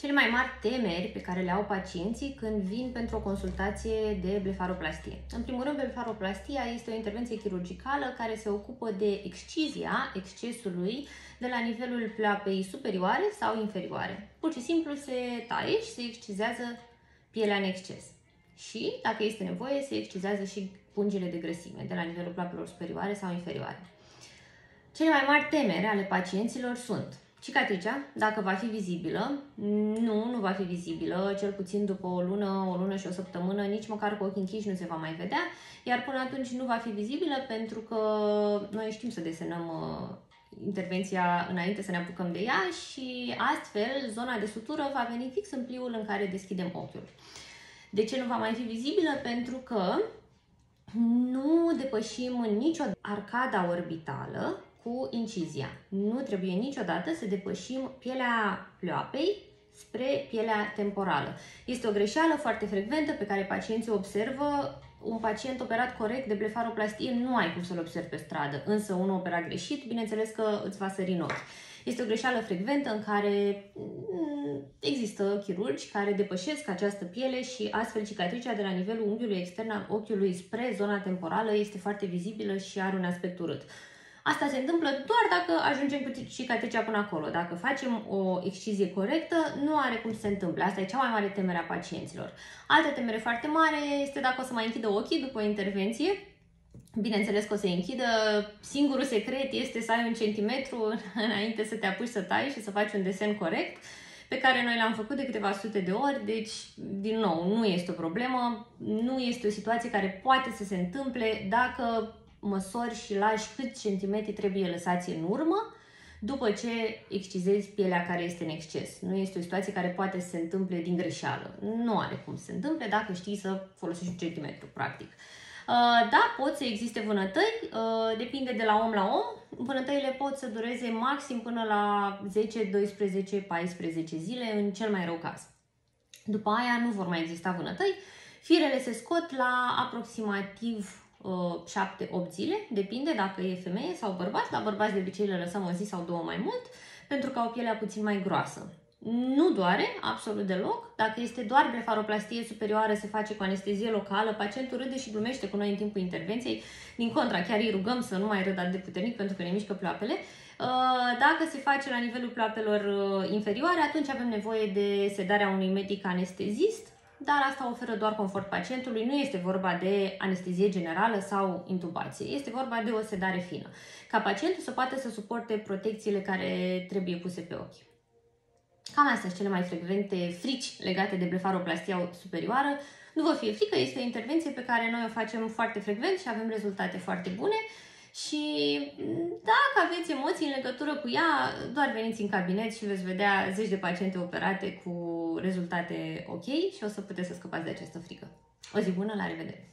Cele mai mari temeri pe care le au pacienții când vin pentru o consultație de blefaroplastie. În primul rând, blefaroplastia este o intervenție chirurgicală care se ocupă de excizia excesului de la nivelul pleoapei superioare sau inferioare. Pur și simplu se taie și se excizează pielea în exces. Și, dacă este nevoie, se excizează și pungile de grăsime de la nivelul pleoapelor superioare sau inferioare. Cele mai mari temeri ale pacienților sunt Cicatricea, dacă va fi vizibilă, nu, nu va fi vizibilă, cel puțin după o lună, o lună și o săptămână, nici măcar cu ochii închiși nu se va mai vedea, iar până atunci nu va fi vizibilă pentru că noi știm să desenăm uh, intervenția înainte să ne apucăm de ea și astfel zona de sutură va veni fix în pliul în care deschidem ochiul. De ce nu va mai fi vizibilă? Pentru că nu depășim nicio arcada orbitală cu incizia. Nu trebuie niciodată să depășim pielea pleoapei spre pielea temporală. Este o greșeală foarte frecventă pe care pacienții observă. Un pacient operat corect de blefaroplastie nu ai cum să-l observi pe stradă, însă unul operat greșit, bineînțeles că îți va sări în ochi. Este o greșeală frecventă în care mm, există chirurgi care depășesc această piele și astfel cicatricea de la nivelul unghiului extern al ochiului spre zona temporală este foarte vizibilă și are un aspect urât. Asta se întâmplă doar dacă ajungem cu cicatricea până acolo. Dacă facem o excizie corectă, nu are cum să se întâmple. Asta e cea mai mare temere a pacienților. Altă temere foarte mare este dacă o să mai închidă ochii după o intervenție. Bineînțeles că o să închidă. Singurul secret este să ai un centimetru înainte să te apuci să tai și să faci un desen corect pe care noi l-am făcut de câteva sute de ori, deci, din nou, nu este o problemă, nu este o situație care poate să se întâmple dacă măsori și lași cât centimetri trebuie lăsați în urmă după ce excizezi pielea care este în exces. Nu este o situație care poate să se întâmple din greșeală. Nu are cum să se întâmple dacă știi să folosești un centimetru, practic. Uh, da, pot să existe vânătări, uh, depinde de la om la om. Vânătările pot să dureze maxim până la 10, 12, 14 zile, în cel mai rău caz. După aia nu vor mai exista vânătări. Firele se scot la aproximativ 7-8 uh, zile, depinde dacă e femeie sau bărbat, la bărbați de obicei le lăsăm o zi sau două mai mult, pentru că au pielea puțin mai groasă. Nu doare absolut deloc. Dacă este doar blefaroplastie superioară, se face cu anestezie locală, pacientul râde și glumește cu noi în timpul intervenției. Din contra, chiar îi rugăm să nu mai râdă atât de puternic pentru că ne mișcă ploapele. Uh, dacă se face la nivelul ploapelor uh, inferioare, atunci avem nevoie de sedarea unui medic anestezist dar asta oferă doar confort pacientului. Nu este vorba de anestezie generală sau intubație, este vorba de o sedare fină, ca pacientul să poată să suporte protecțiile care trebuie puse pe ochi. Cam astea sunt cele mai frecvente frici legate de blefaroplastia superioară. Nu vă fie frică, este o intervenție pe care noi o facem foarte frecvent și avem rezultate foarte bune. Și dacă aveți emoții în legătură cu ea, doar veniți în cabinet și veți vedea zeci de paciente operate cu rezultate ok și o să puteți să scăpați de această frică. O zi bună, la revedere!